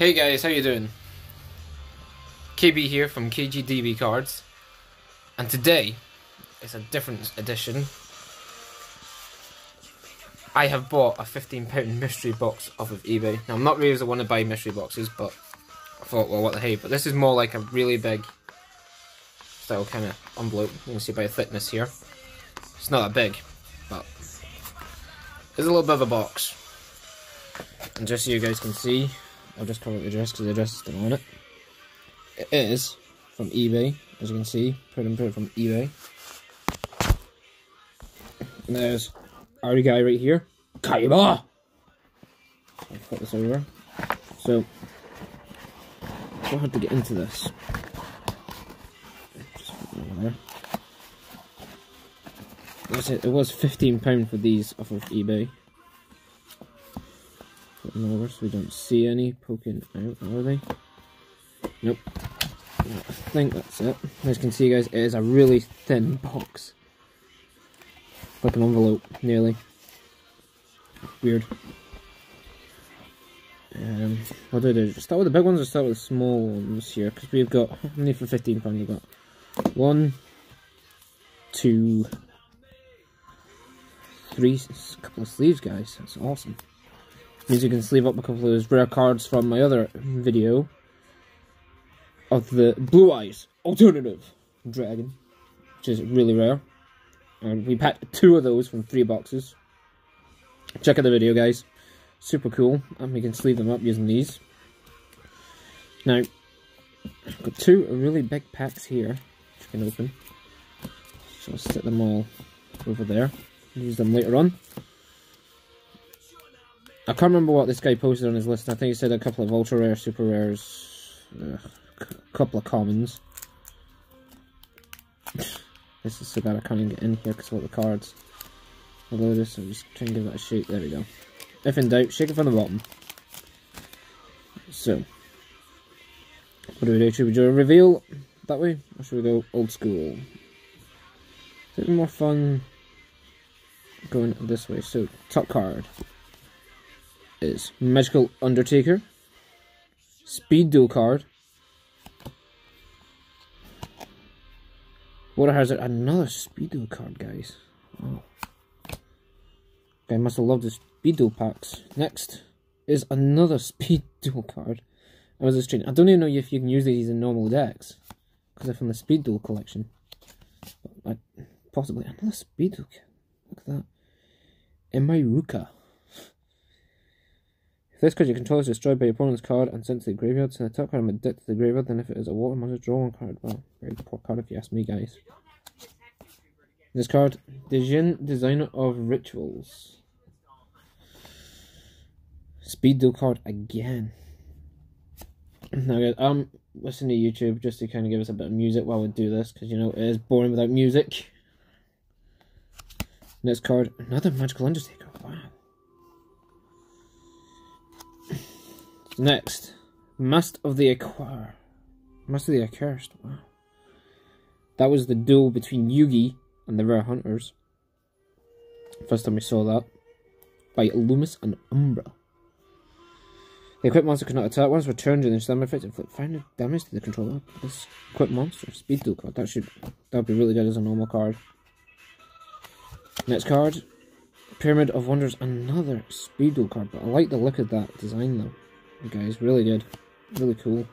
Hey guys, how you doing? KB here from KGDB Cards, and today is a different edition. I have bought a £15 mystery box off of eBay. Now, I'm not really the one to buy mystery boxes, but I thought, well, what the hey. But this is more like a really big style kind of envelope. You can see by the thickness here. It's not that big, but it's a little bit of a box. And just so you guys can see, I'll just cover the address because the address is still on it. It is from eBay, as you can see, put and put from eBay. And there's our guy right here, Kaiba. I'll put this over. So, it's hard to get into this. Put it. It was £15 for these off of eBay. So we don't see any poking out, are they? Nope. I think that's it. As you can see guys, it is a really thin box. Like an envelope, nearly. Weird. Um, what do I do? Start with the big ones or start with the small ones here? Because we've got, many for £15 we've got? One, two, three, a couple of sleeves guys, that's awesome. Means you can sleeve up a couple of those rare cards from my other video of the Blue Eyes Alternative Dragon, which is really rare. And we packed two of those from three boxes. Check out the video, guys. Super cool, and we can sleeve them up using these. Now, I've got two really big packs here, which you can open. So I'll set them all over there. Use them later on. I can't remember what this guy posted on his list. I think he said a couple of ultra rare, super rares, a couple of commons. this is so bad I can't even get in here because of all the cards. Although this, I'm just trying to give that a shake. There we go. If in doubt, shake it from the bottom. So, what do we do? Should we do a reveal that way? Or should we go old school? Is it more fun going this way? So, top card is Magical Undertaker, Speed Duel card, Water Hazard, another Speed Duel card, guys. Wow. I must have loved the Speed Duel packs. Next is another Speed Duel card. I was just I don't even know if you can use these in normal decks, because they're from the Speed Duel collection. But possibly another Speed Duel. Look at that. Emairuka. This card you control is destroyed by your opponent's card and sent to the graveyard, send the top card and deck to the graveyard, then if it is a water monster, draw one card. Well, very poor card if you ask me, guys. This card, Dijin, Designer of Rituals. Speed duel card again. Now, guys, um, I'm listening to YouTube just to kind of give us a bit of music while we do this, because, you know, it is boring without music. Next card, another Magical Undertaker. Wow. Next, Master of the Acquire. Master of the Accursed. Wow. That was the duel between Yugi and the Rare Hunters. First time we saw that. By Lumis and Umbra. The equipped monster cannot attack once returned during the standby effect inflict find damage to the controller. This equipped monster, speed duel card. That should that would be really good as a normal card. Next card. Pyramid of Wonders, another speed duel card, but I like the look of that design though guys. Really good. Really cool.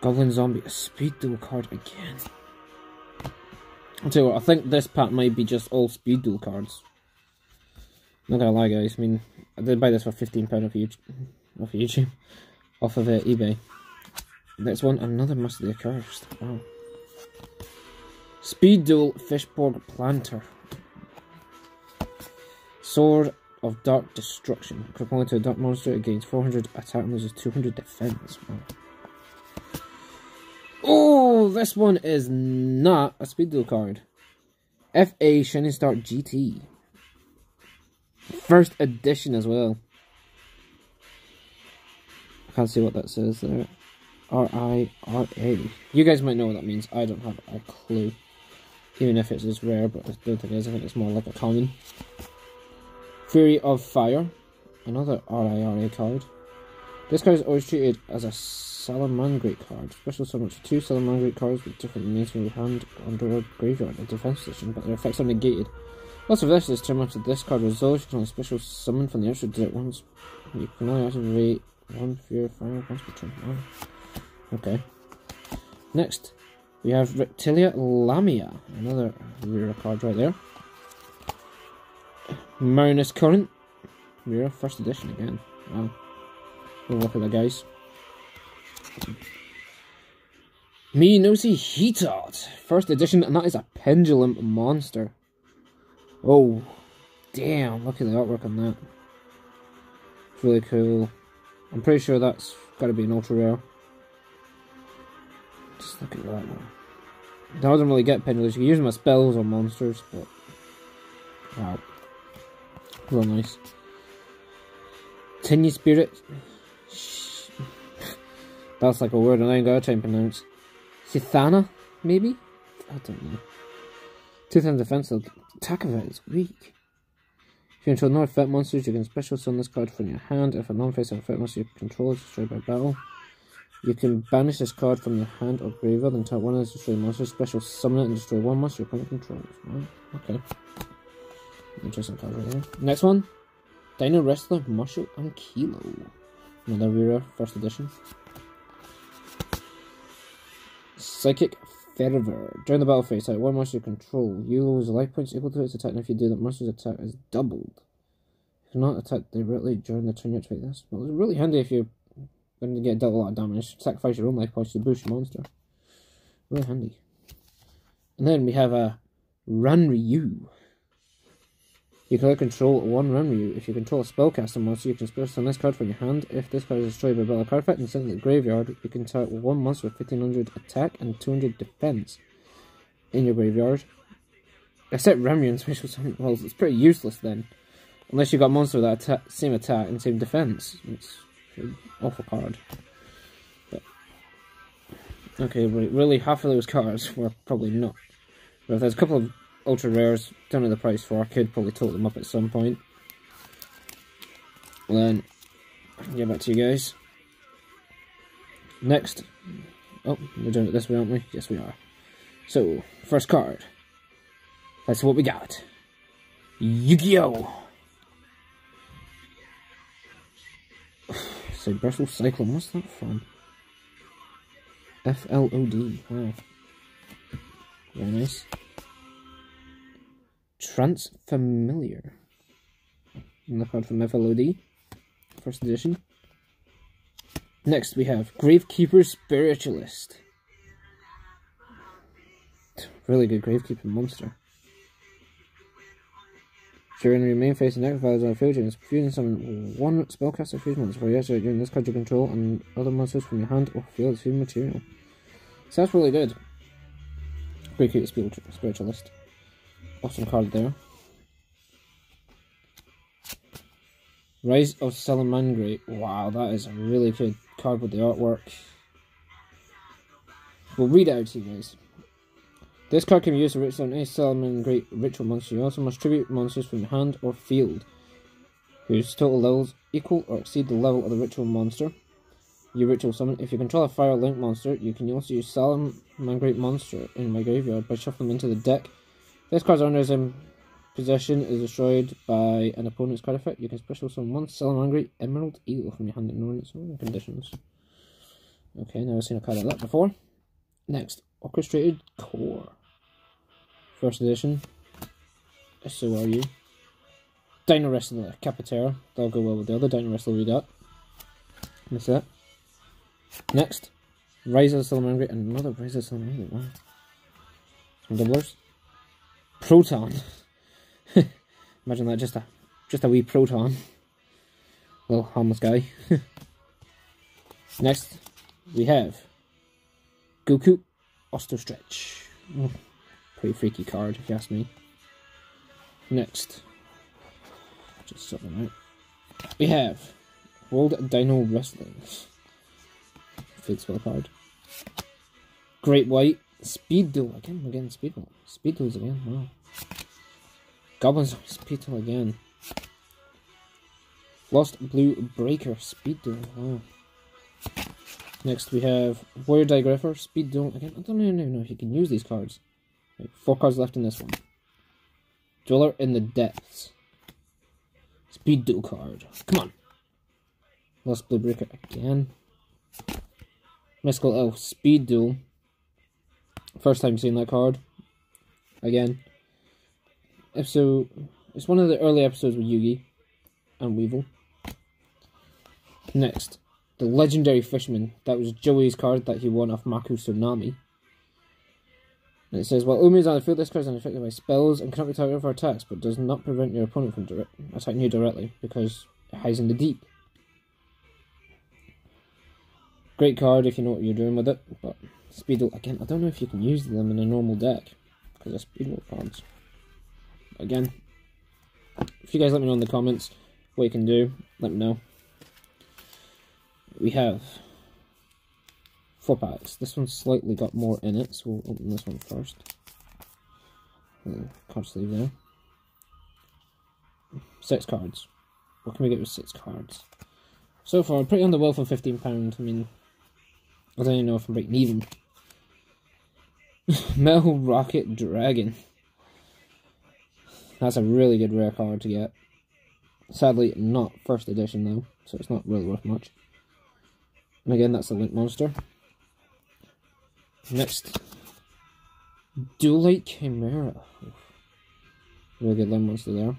Goblin Zombie, a speed duel card again. I'll tell you what, I think this pack might be just all speed duel cards. Not gonna lie, guys. I mean, I did buy this for £15 off YouTube. Off YouTube. Off of uh, eBay. Next one, another Mask of the Accursed. Wow. Speed Duel Fishborg Planter. Sword of Dark Destruction. Equivalent to a dark monster, it gains 400 attack and loses 200 defense. Wow. Oh, this one is not a speed duel card. FA Shining Star GT. First edition as well. I can't see what that says there. R-I-R-A. You guys might know what that means. I don't have a clue. Even if it's as rare, but I don't think it is. I think it's more like a common. Fury of Fire, another RIRA card. This card is always treated as a Salamangreat card. Special summon to two Salamangreat cards with different names from your hand under a graveyard, a defense position, but their effects are negated. Lots of this is turn after this card resolves, you special summon from the extra direct once. You can only activate one Fury of fire once per turn. Oh. Okay. Next, we have Reptilianne Lamia, another rare card right there. Marinus Current, rare, first edition again. Wow. We'll look at that, guys. Mienosi Heatart, first edition, and that is a pendulum monster. Oh, damn, look at the artwork on that. It's really cool. I'm pretty sure that's got to be an ultra rare. Just look at that one. It doesn't really get pendulums. You can use them as spells or monsters, but wow, real nice. Tinny Spirit. That's like a word I ain't try and pronounce. Sithana, maybe? I don't know. Two times defensive. Attack of it is weak. If you control no effect monsters, you can special summon this card from your hand. If a non-face effect monster you control is destroyed by battle, you can banish this card from your hand or graveyard and tap one of the destroyed monsters, special summon it and destroy one monster your opponent controls. Right? Okay. Interesting card right here. Next one. Dino Wrestler, Marshall, and Kilo. Another rare, first edition. Psychic Fervor. During the battle phase, type one monster control. You lose life points equal to its attack, and if you do, that monster's attack is doubled. If not attacked directly during the turn, you activate this. Well, it's really handy if you're going to get double a lot of damage. Sacrifice your own life points to boost your monster. Really handy. And then we have a Ranryu. You can control one Ranryu. If you control a spellcaster monster, you can special this card from your hand. If this card is destroyed by battle card effect and sent to the graveyard, you can target one monster with 1500 attack and 200 defense in your graveyard. Except and special summon. Well, it's pretty useless then. Unless you got monster with that atta same attack and same defense. It's an awful card. But, okay, really, half of those cards were probably not. But there's a couple of ultra rares. Don't know the price for. I could probably talk them up at some point. Well, then, get back to you guys. Next. Oh, we're doing it this way, aren't we? Yes, we are. So, first card. That's what we got. Yu-Gi-Oh! so, Bristle Cyclone, what's that from? F-L-O-D, wow. Very nice. Transfamiliar. And the card from FLOD. First edition. Next we have Gravekeeper Spiritualist. Really good Gravekeeper monster. During your main phase, next files on fusion, fusion summon one spellcaster fusion monster for you during this card you control and other monsters from your hand or field as material. So that's really good. Gravekeeper Spiritualist. Awesome card there. Rise of Salamangreat. Wow, that is a really good card with the artwork. We'll read it out to you guys. This card can be used to ritual on any Salamangreat ritual monster. You also must tribute monsters from your hand or field, whose total levels equal or exceed the level of the ritual monster. You ritual summon. If you control a fire link monster, you can also use Salamangreat monster in my graveyard by shuffling them into the deck this card's owner's in possession is destroyed by an opponent's card effect. You can special summon one Salamangreat Emerald Eagle from your hand ignoring its own conditions. Okay, never seen a card like that before. Next, Orchestrated Core. First edition. So are you. Dino Wrestler, Capitera. That'll go well with the other Dino Wrestler we got. That's that. Next, Rise of Salamangreat and another Rise of Salamangreat. Wow. Some doublers. Proton. Imagine that, just a just a wee proton. Little harmless guy. Next, we have Goku Osteostretch. Oh, pretty freaky card, if you ask me. Next, just something out. We have World Dino Wrestling. Field spell card. Great White Speed Duel again. Getting Speed Duel. Speed Duels again. Wow. Goblins Speed Duel again. Lost Blue Breaker Speed Duel. Wow. Next we have Warrior Digrapher, Speed Duel. Again, I don't even know if you can use these cards. Right, four cards left in this one. Dweller in the Depths. Speed Duel card. Come on. Lost Blue Breaker again. Mystical Elf, Speed Duel. First time seeing that card. Again. Episode. It's one of the early episodes with Yugi and Weevil. Next, the legendary fisherman. That was Joey's card that he won off Mako Tsunami. And it says, while Umi is on the field, this card is unaffected by spells and cannot be targeted for attacks, but does not prevent your opponent from direct, attacking you directly because it hides in the deep. Great card if you know what you're doing with it, but Speedle, again, I don't know if you can use them in a normal deck because they're Speedle cards. Again, if you guys let me know in the comments what you can do, let me know we have four packs. This one's slightly got more in it, so we'll open this one first. Hmm, card sleeve there. Six cards. What can we get with six cards? So far, pretty on the well for £15. I mean, I don't even know if I'm breaking even. Metal Rocket Dragon. That's a really good rare card to get. Sadly, not first edition though, so it's not really worth much. And again, that's the Link Monster. Next, Duelittle Chimera. Really good Link Monster there.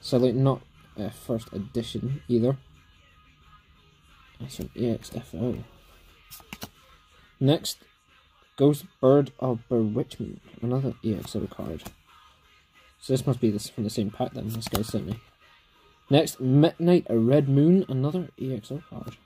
Sadly, not a first edition either. That's an EXFO. Next, Ghost Bird of Bewitchment. Another EXO card. So this must be this from the same pack then this guy sent me. Next, Midnight a Red Moon. Another EXO card.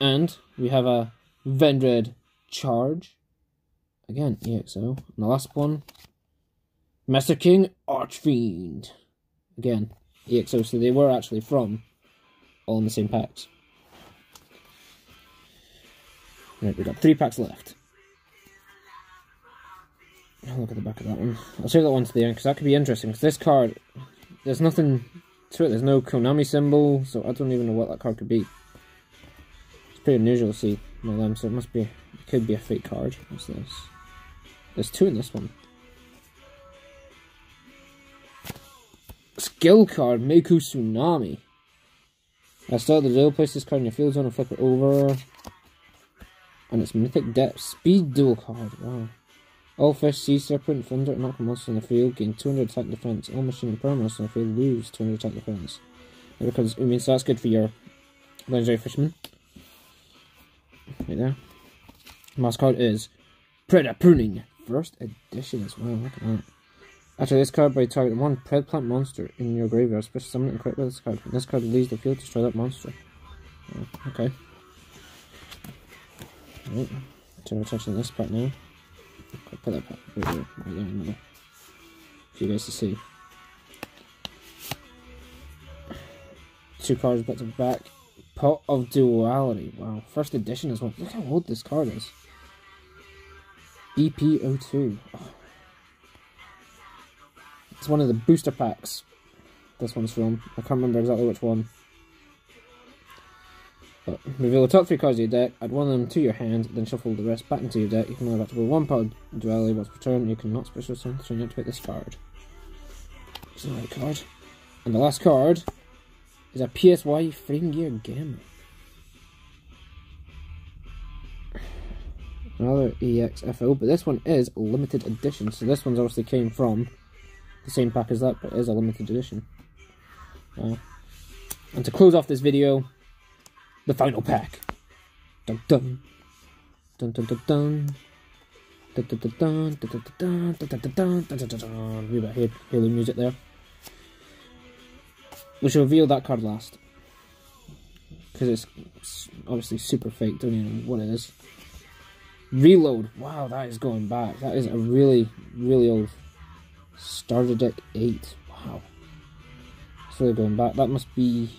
And we have a Vendread Charge. Again, EXO. And the last one, Master King Archfiend. Again, EXO. So they were actually from all in the same packs. Right, we've got three packs left. Look at the back of that one. I'll save that one to the end because that could be interesting. Because this card, there's nothing to it. There's no Konami symbol, so I don't even know what that card could be It's pretty unusual to see one of them, so it must be, it could be a fake card. What's this? There's two in this one. Skill card, Mako Tsunami. I start the duel, place this card in your field zone and flip it over. And it's Mythic Depth Speed dual card. Wow. All fish, sea serpent, thunder, and knock monsters in the field gain 200 attack defense. All machine and permanents in the field lose 200 attack defense. Because it means that's good for your legendary fisherman. Right there. Last card is Predator Pruning. First edition as well. Look at that. After this card, by target one Predaplant monster in your graveyard, special summon and crit with this card. This card leaves the field, to destroy that monster. Oh, okay. Right. Attention to this part now. I'll put that part right there, right there. For you guys to see. Two cards back to back. Pot of Duality. Wow, first edition as well. Look how old this card is. EP02. Oh. It's one of the booster packs. This one's from. I can't remember exactly which one. Reveal the top three cards of your deck, add one of them to your hand, then shuffle the rest back into your deck. You can only activate one Pot of Duality once per turn. You cannot special summon, so you activate this card. It's a right card. And the last card is a PSY Frame Gear Gamma. Another EXFO, but this one is limited edition, so this one's obviously came from the same pack as that, but is a limited edition. Uh, and to close off this video, the final pack. Dun dun. Dun dun dun dun. Dun dun dun dun dun dun dun dun dun dun dun dun dun dun. We got Halo music there. We should reveal that card last. Because it's obviously super fake, don't even know what it is. Reload. Wow, that is going back. That is a really, really old starter deck 8. Wow. It's really going back. That must be...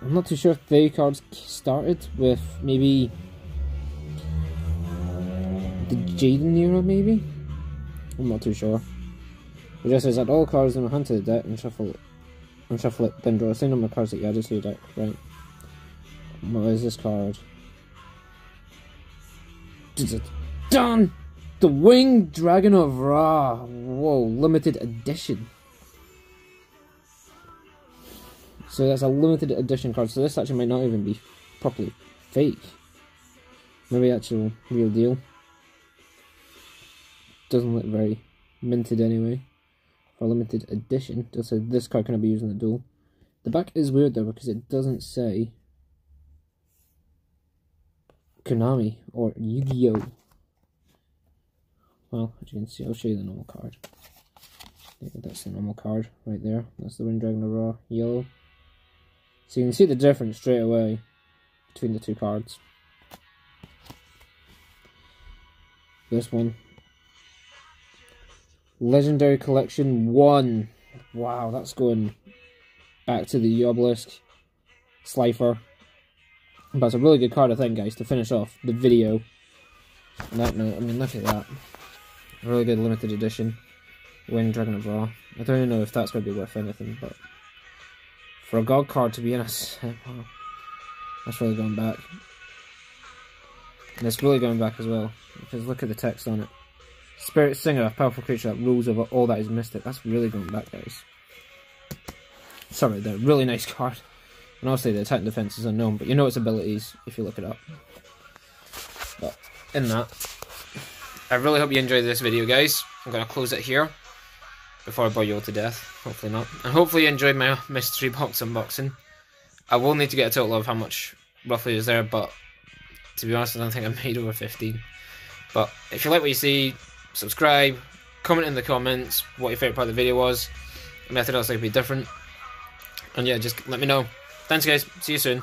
I'm not too sure if the cards started with maybe... The Jaden era, maybe? I'm not too sure. It just says that all cards in the hand to the deck and shuffle it. and shuffle it, then draw the same number cards that you added to your deck, right? What is this card? Is it Done! The Winged Dragon of Ra! Whoa, limited edition. So that's a limited edition card, so this actually might not even be properly fake. Maybe actual real deal. Doesn't look very minted anyway. For limited edition. Does say this card cannot be used in the duel. The back is weird though because it doesn't say Konami or Yu-Gi-Oh! Well, as you can see, I'll show you the normal card. Yeah, that's the normal card right there. That's the Wind Dragon of Ra yellow. So you can see the difference straight away between the two cards. This one. Legendary Collection 1. Wow, that's going back to the Obelisk. Slifer. But it's a really good card, I think, guys, to finish off the video. On that note, I mean, look at that. Really good limited edition. Wing Dragon of Ra. I don't even know if that's going to be worth anything, but for a god card to be in a wow, that's really going back. And it's really going back as well, because look at the text on it. Spirit Singer, a powerful creature that rules over all that is mystic. That's really going back, guys. Sorry, they're really nice card. And obviously the attack and defense is unknown, but you know its abilities if you look it up. But in that, I really hope you enjoyed this video, guys. I'm going to close it here before I bore you all to death. Hopefully not. And hopefully you enjoyed my mystery box unboxing. I will need to get a total of how much roughly is there, but to be honest, I don't think I made over 15. But if you like what you see, subscribe, comment in the comments what your favourite part of the video was, and anything else that could be different. And yeah, just let me know. Thanks guys, see you soon.